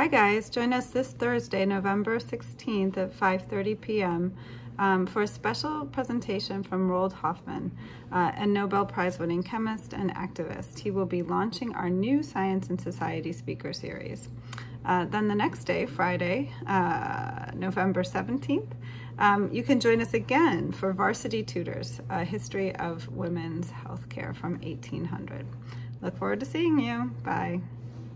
Hi guys, join us this Thursday, November 16th at 5.30 p.m. Um, for a special presentation from Roald Hoffmann, uh, a Nobel Prize winning chemist and activist. He will be launching our new Science and Society speaker series. Uh, then the next day, Friday, uh, November 17th, um, you can join us again for Varsity Tutors, a history of women's healthcare from 1800. Look forward to seeing you. Bye.